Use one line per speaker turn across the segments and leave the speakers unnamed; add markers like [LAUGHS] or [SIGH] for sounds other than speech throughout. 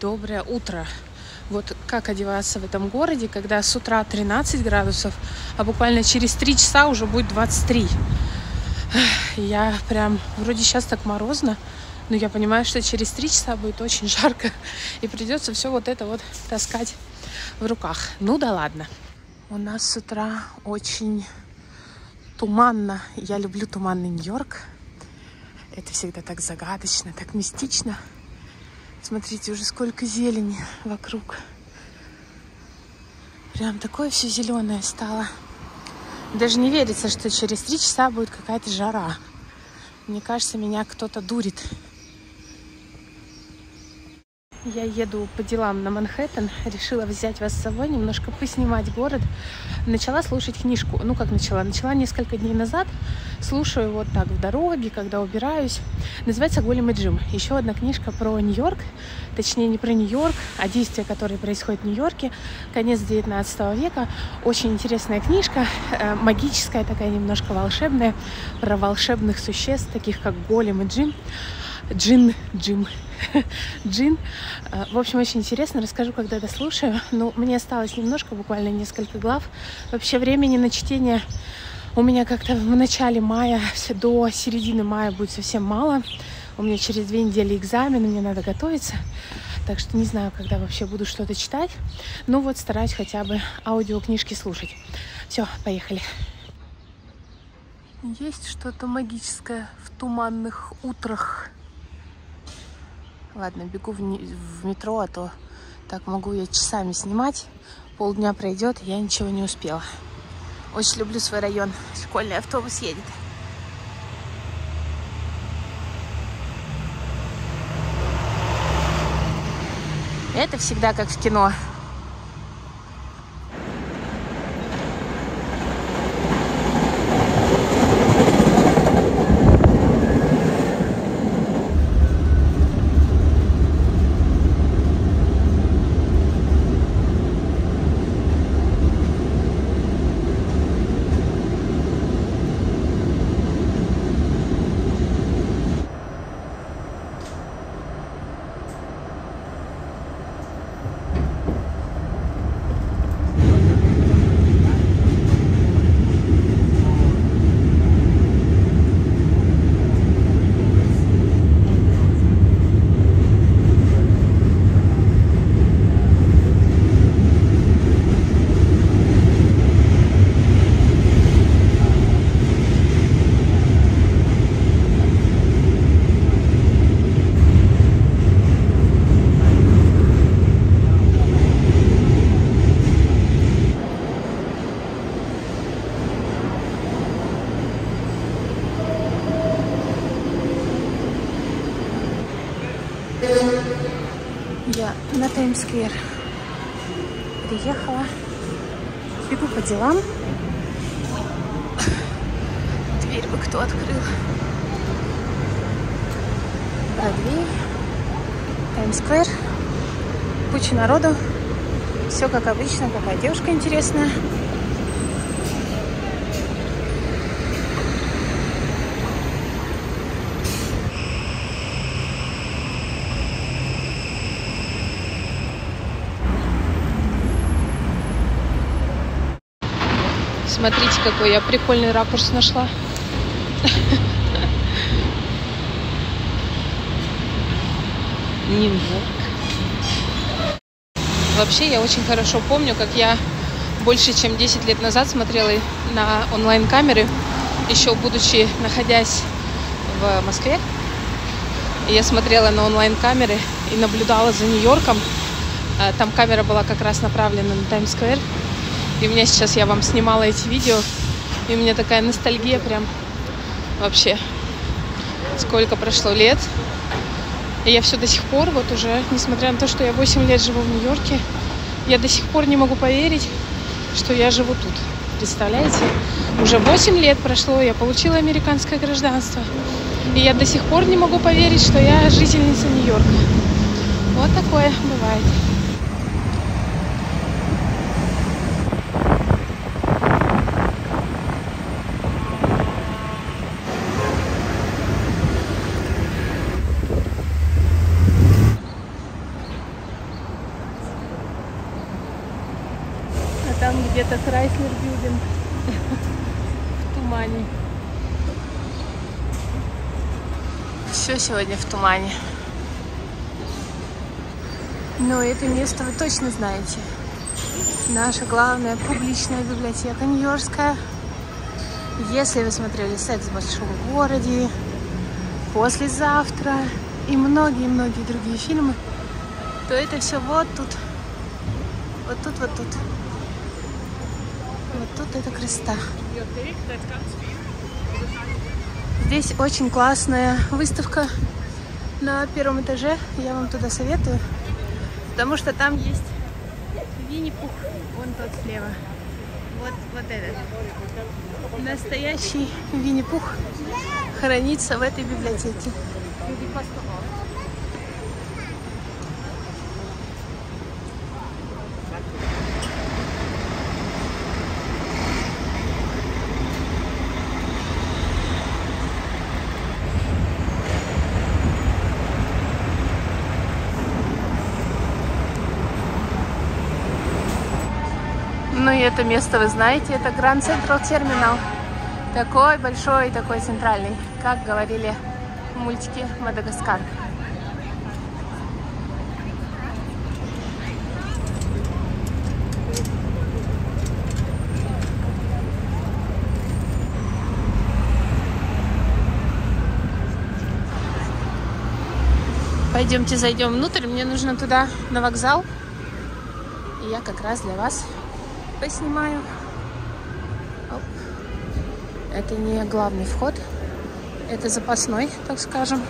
Доброе утро. Вот как одеваться в этом городе, когда с утра 13 градусов, а буквально через 3 часа уже будет 23. Я прям, вроде сейчас так морозно, но я понимаю, что через 3 часа будет очень [LAUGHS] жарко, и придется все вот это вот таскать в руках. Ну да ладно. У нас с утра очень туманно. Я люблю туманный Нью-Йорк. Это всегда так загадочно, так мистично. Смотрите, уже сколько зелени вокруг. Прям такое все зеленое стало. Даже не верится, что через три часа будет какая-то жара. Мне кажется, меня кто-то дурит. Я еду по делам на Манхэттен, решила взять вас с собой, немножко поснимать город. Начала слушать книжку, ну как начала, начала несколько дней назад, слушаю вот так в дороге, когда убираюсь. Называется «Голем и Джим». Еще одна книжка про Нью-Йорк, точнее не про Нью-Йорк, а действия, которые происходят в Нью-Йорке, конец 19 века. Очень интересная книжка, э, магическая такая, немножко волшебная, про волшебных существ, таких как Голем и Джим. Джин, Джим, [LAUGHS] Джин. Э, в общем, очень интересно. Расскажу, когда дослушаю. Ну, мне осталось немножко, буквально несколько глав. Вообще времени на чтение у меня как-то в начале мая, до середины мая будет совсем мало. У меня через две недели экзамен, мне надо готовиться. Так что не знаю, когда вообще буду что-то читать. Ну вот стараюсь хотя бы аудиокнижки слушать. Все, поехали. Есть что-то магическое в туманных утрах. Ладно, бегу в, в метро, а то так могу я часами снимать. Полдня пройдет, я ничего не успела. Очень люблю свой район. Школьный автобус едет. Это всегда как в кино. Я на Таймс-сквер приехала. Бегу по делам. Дверь бы кто открыл. Бродвей. Таймс-сквер. Куча народу. Все как обычно. Какая девушка интересная. Смотрите, какой я прикольный ракурс нашла. Нью-Йорк. Вообще, я очень хорошо помню, как я больше чем 10 лет назад смотрела на онлайн-камеры, еще будучи находясь в Москве. Я смотрела на онлайн-камеры и наблюдала за Нью-Йорком. А, там камера была как раз направлена на Таймс-сквер. И у меня сейчас я вам снимала эти видео, и у меня такая ностальгия прям вообще. Сколько прошло лет. И я все до сих пор, вот уже, несмотря на то, что я 8 лет живу в Нью-Йорке, я до сих пор не могу поверить, что я живу тут. Представляете? Уже 8 лет прошло, я получила американское гражданство. И я до сих пор не могу поверить, что я жительница Нью-Йорка. Вот такое бывает. Там где-то Крайслер Билдинг в тумане. Все сегодня в тумане. Но это место вы точно знаете. Наша главная публичная библиотека Нью-Йоркская. Если вы смотрели «Секс в большом городе», «Послезавтра» и многие-многие другие фильмы, то это все вот тут. Вот тут, вот тут. Вот тут это креста. Здесь очень классная выставка на первом этаже. Я вам туда советую. Потому что там есть Винни-Пух. Вон тот слева. Вот, вот этот. Настоящий Винни-Пух хранится в этой библиотеке. Ну и это место вы знаете, это Grand Central Terminal. Такой большой, такой центральный, как говорили в мультике Мадагаскар. Пойдемте зайдем внутрь. Мне нужно туда, на вокзал. И я как раз для вас поснимаю. Оп. Это не главный вход, это запасной, так скажем.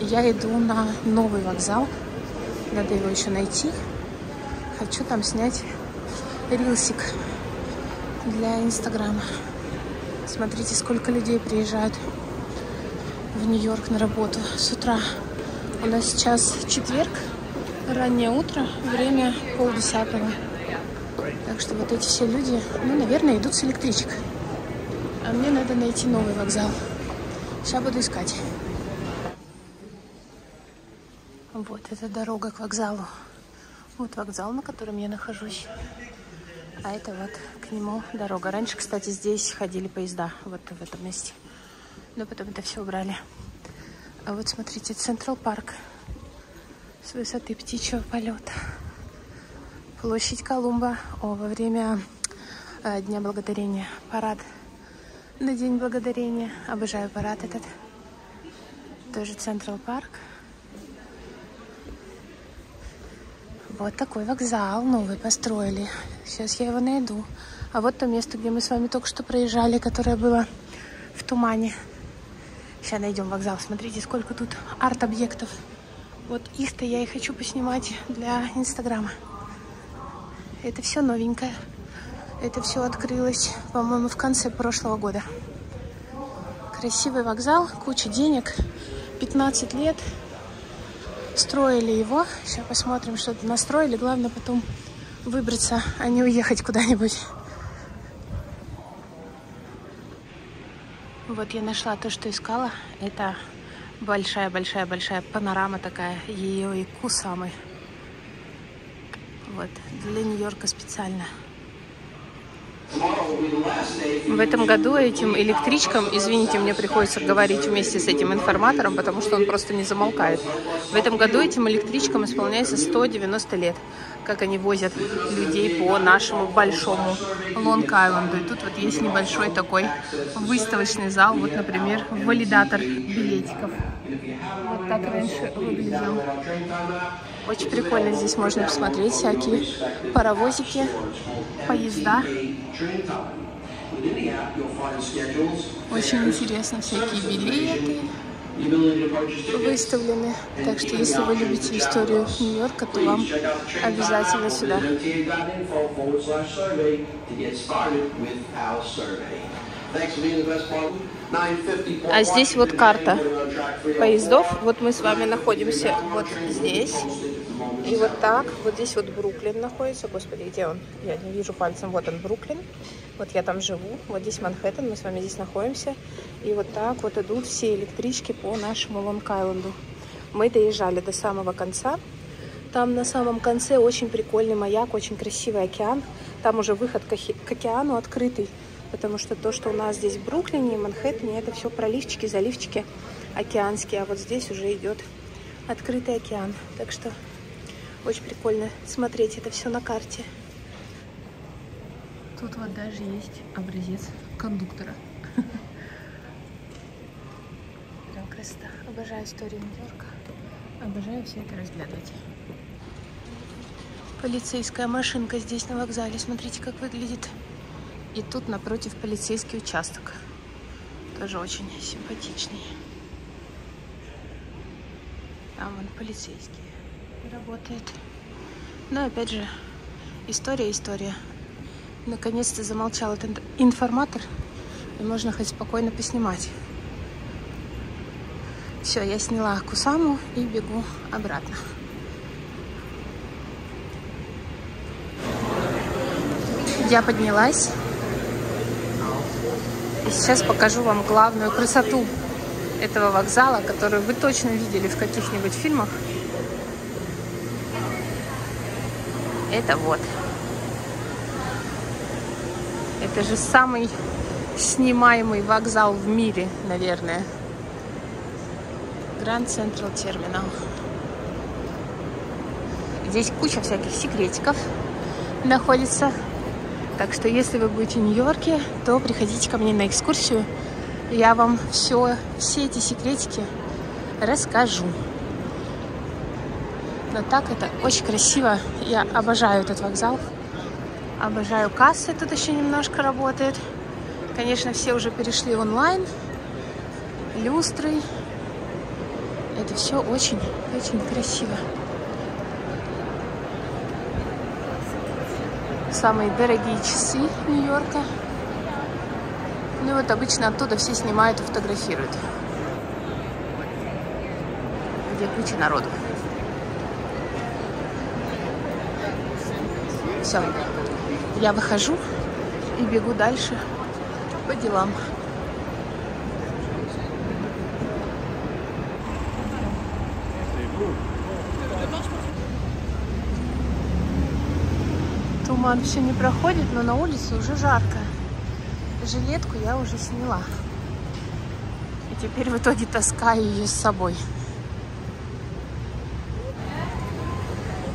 Я иду на новый вокзал. Надо его еще найти. Хочу там снять рилсик для Инстаграма. Смотрите, сколько людей приезжают в Нью-Йорк на работу с утра. У нас сейчас четверг, раннее утро, время полдесятого. Так что вот эти все люди, ну, наверное, идут с электричек. А мне надо найти новый вокзал. Сейчас буду искать. Вот эта дорога к вокзалу. Вот вокзал, на котором я нахожусь. А это вот к нему дорога. Раньше, кстати, здесь ходили поезда. Вот в этом месте. Но потом это все убрали. А вот смотрите, Central Park. С высоты птичьего полета. Площадь Колумба. О, во время э, Дня Благодарения. Парад на День Благодарения. Обожаю парад этот. Тоже Central Park. Вот такой вокзал новый построили. Сейчас я его найду. А вот то место, где мы с вами только что проезжали, которое было в тумане. Сейчас найдем вокзал. Смотрите, сколько тут арт-объектов. Вот их-то я и хочу поснимать для Инстаграма. Это все новенькое. Это все открылось, по-моему, в конце прошлого года. Красивый вокзал, куча денег, 15 лет. Строили его. Сейчас посмотрим, что тут настроили. Главное потом выбраться, а не уехать куда-нибудь. Вот я нашла то, что искала. Это большая-большая-большая панорама такая. Ее и Кусамы. Вот, для Нью-Йорка специально. В этом году этим электричкам, извините, мне приходится говорить вместе с этим информатором, потому что он просто не замолкает. В этом году этим электричкам исполняется 190 лет, как они возят людей по нашему большому Лонг-Айленду. И тут вот есть небольшой такой выставочный зал, вот, например, валидатор билетиков. Вот так раньше выглядел. Очень прикольно здесь можно посмотреть всякие паровозики, поезда. Очень интересно всякие билеты выставлены. Так что если вы любите историю Нью-Йорка, то вам обязательно сюда. А здесь вот карта поездов. Вот мы с вами находимся вот здесь. И вот так, вот здесь вот Бруклин находится. Господи, где он? Я не вижу пальцем. Вот он, Бруклин. Вот я там живу. Вот здесь Манхэттен, мы с вами здесь находимся. И вот так вот идут все электрички по нашему Лонг-Айленду. Мы доезжали до самого конца. Там на самом конце очень прикольный маяк, очень красивый океан. Там уже выход к, океану открытый, потому что то, что у нас здесь в Бруклине, Манхэттене, это все проливчики, заливчики океанские, а вот здесь уже идет открытый океан. Так что очень прикольно смотреть это все на карте. Тут вот даже есть образец кондуктора. [LAUGHS] Прям красота. Обожаю историю Нью-Йорка. Обожаю все это разглядывать. Полицейская машинка здесь на вокзале. Смотрите, как выглядит. И тут напротив полицейский участок. Тоже очень симпатичный. Там вон полицейский работает. Но опять же, история, история. Наконец-то замолчал этот информатор. И можно хоть спокойно поснимать. Все, я сняла Кусаму и бегу обратно. Я поднялась. И сейчас покажу вам главную красоту этого вокзала, которую вы точно видели в каких-нибудь фильмах. Это вот. Это же самый снимаемый вокзал в мире, наверное. Grand Central Terminal. Здесь куча всяких секретиков находится. Так что, если вы будете в Нью-Йорке, то приходите ко мне на экскурсию. Я вам все, все эти секретики расскажу. Но так это очень красиво. Я обожаю этот вокзал. Обожаю кассы, тут еще немножко работает. Конечно, все уже перешли онлайн. Люстры. Это все очень-очень красиво. Самые дорогие часы Нью-Йорка. Ну вот обычно оттуда все снимают и фотографируют. Где куча народу. Все. Я выхожу и бегу дальше по делам. Туман все не проходит, но на улице уже жарко. Жилетку я уже сняла. И теперь в итоге таскаю ее с собой.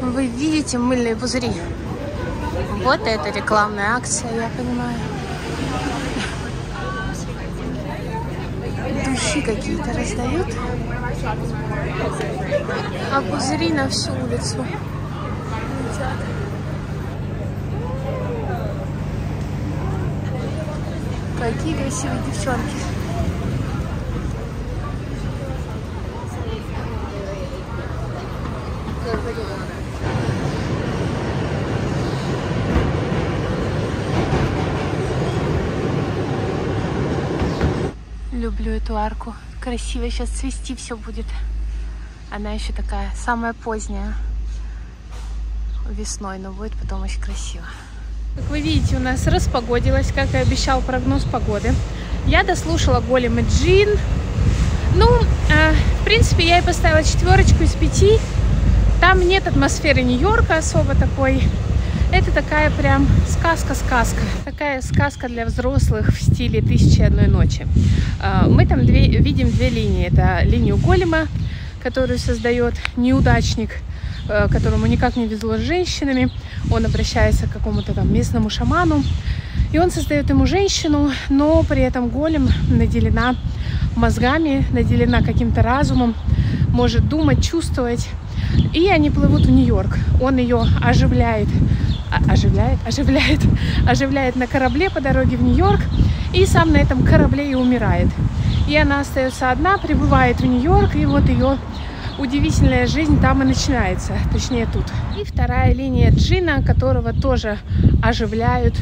Вы видите мыльные пузыри? Вот это рекламная акция, я понимаю. Души какие-то раздают. А пузыри на всю улицу. Какие красивые девчонки. Люблю эту арку. Красиво сейчас цвести все будет. Она еще такая самая поздняя весной, но будет потом очень красиво. Как вы видите, у нас распогодилось, как и обещал прогноз погоды. Я дослушала Голем и Джин. Ну, э, в принципе, я и поставила четверочку из пяти. Там нет атмосферы Нью-Йорка особо такой. Это такая прям сказка-сказка. Такая сказка для взрослых в стиле «Тысячи одной ночи». Э, мы там две, видим две линии. Это линию Голема, которую создает неудачник – Э, которому никак не везло с женщинами. Он обращается к какому-то там местному шаману, и он создает ему женщину, но при этом голем наделена мозгами, наделена каким-то разумом, может думать, чувствовать. И они плывут в Нью-Йорк. Он ее оживляет, а, оживляет, оживляет, [LAUGHS] оживляет на корабле по дороге в Нью-Йорк, и сам на этом корабле и умирает. И она остается одна, прибывает в Нью-Йорк, и вот ее удивительная жизнь там и начинается, точнее тут. И вторая линия Джина, которого тоже оживляют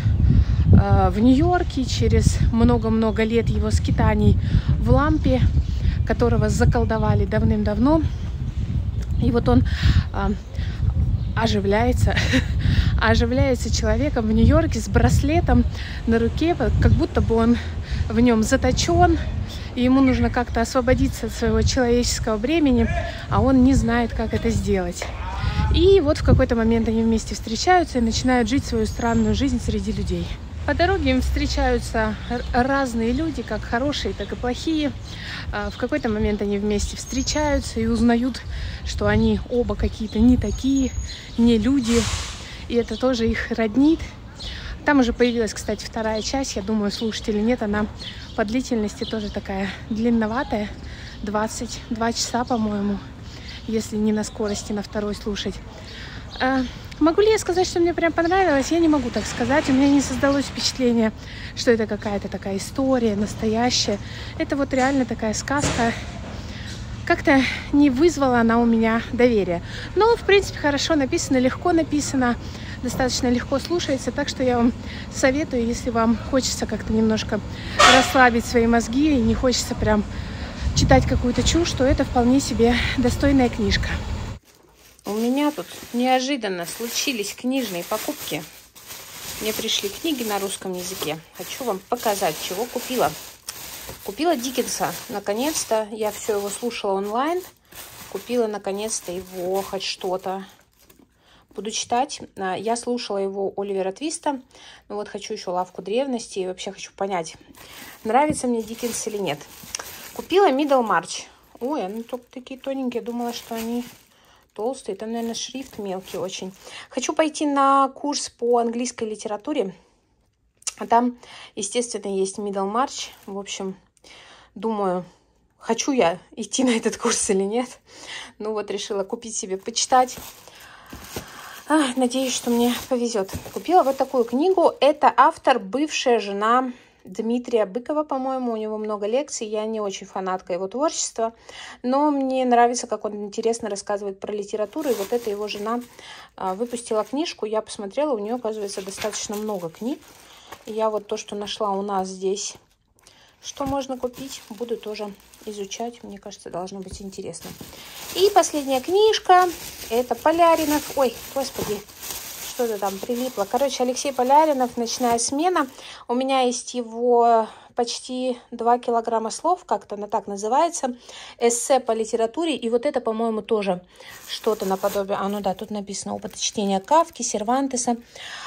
э, в Нью-Йорке через много-много лет его скитаний в лампе, которого заколдовали давным-давно. И вот он э, оживляется, [LAUGHS] оживляется человеком в Нью-Йорке с браслетом на руке, как будто бы он в нем заточен, и ему нужно как-то освободиться от своего человеческого бремени, а он не знает, как это сделать. И вот в какой-то момент они вместе встречаются и начинают жить свою странную жизнь среди людей. По дороге им встречаются разные люди, как хорошие, так и плохие. А, в какой-то момент они вместе встречаются и узнают, что они оба какие-то не такие, не люди. И это тоже их роднит. Там уже появилась, кстати, вторая часть. Я думаю, слушатели нет. Она по длительности тоже такая длинноватая. 22 часа, по-моему, если не на скорости на второй слушать. А, могу ли я сказать, что мне прям понравилось? Я не могу так сказать. У меня не создалось впечатление, что это какая-то такая история настоящая. Это вот реально такая сказка. Как-то не вызвала она у меня доверия. Но, в принципе, хорошо написано, легко написано, достаточно легко слушается. Так что я вам советую, если вам хочется как-то немножко расслабить свои мозги и не хочется прям читать какую-то чушь, то это вполне себе достойная книжка. У меня тут неожиданно случились книжные покупки. Мне пришли книги на русском языке. Хочу вам показать, чего купила. Купила Диккенса. Наконец-то я все его слушала онлайн. Купила наконец-то его хоть что-то. Буду читать. А, я слушала его Оливера Твиста. Ну вот хочу еще лавку древности. И вообще хочу понять, нравится мне Диккенс или нет. Купила Middle March. Ой, они только такие тоненькие. Думала, что они толстые. Там, наверное, шрифт мелкий очень. Хочу пойти на курс по английской литературе. А там, естественно, есть Middle March. В общем, думаю, хочу я идти на этот курс или нет. Ну вот, решила купить себе, почитать. Надеюсь, что мне повезет. Купила вот такую книгу. Это автор, бывшая жена Дмитрия Быкова, по-моему, у него много лекций, я не очень фанатка его творчества, но мне нравится, как он интересно рассказывает про литературу, и вот эта его жена а, выпустила книжку, я посмотрела, у нее, оказывается, достаточно много книг, я вот то, что нашла у нас здесь, что можно купить, буду тоже изучать, мне кажется, должно быть интересно. И последняя книжка, это Поляринов, ой, господи, что-то там прилипло. Короче, Алексей Поляринов, «Ночная смена». У меня есть его почти 2 килограмма слов, как-то она так называется, эссе по литературе, и вот это, по-моему, тоже что-то наподобие, а ну да, тут написано опыт чтения Кавки, Сервантеса,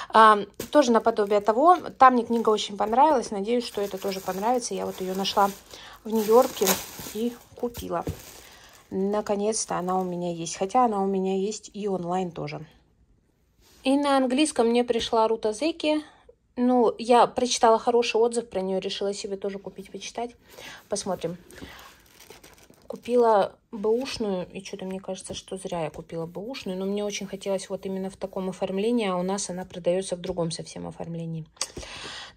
а, тоже наподобие того, там мне книга очень понравилась, надеюсь, что это тоже понравится, я вот ее нашла в Нью-Йорке и купила. Наконец-то она у меня есть, хотя она у меня есть и онлайн тоже. И на английском мне пришла Рута Зеки. Ну, я прочитала хороший отзыв про нее, решила себе тоже купить, почитать. Посмотрим. Купила бэушную, и что-то мне кажется, что зря я купила бэушную, но мне очень хотелось вот именно в таком оформлении, а у нас она продается в другом совсем оформлении.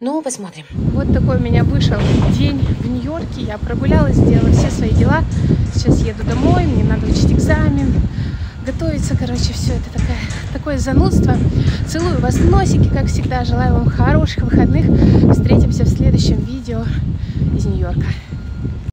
Ну, посмотрим. Вот такой у меня вышел день в Нью-Йорке. Я прогулялась, сделала все свои дела. Сейчас еду домой, мне надо учить экзамен готовится, короче, все это такое, такое занудство. Целую вас носики, как всегда. Желаю вам хороших выходных. Встретимся в следующем видео из Нью-Йорка.